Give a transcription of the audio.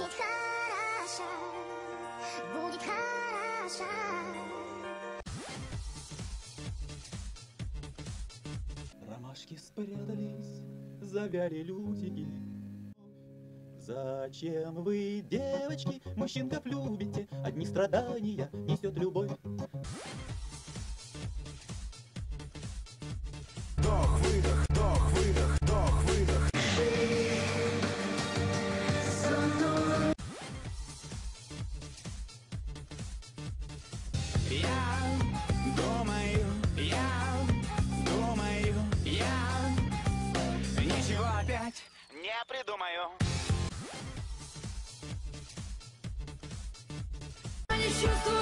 Будет хорошо, будет хорошо. Ромашки спрятались, завяли лютики. Зачем вы, девочки, мужчин как любите? Одни страдания несет любовь. Я думаю, я думаю, я ничего опять не придумаю. Не чувствую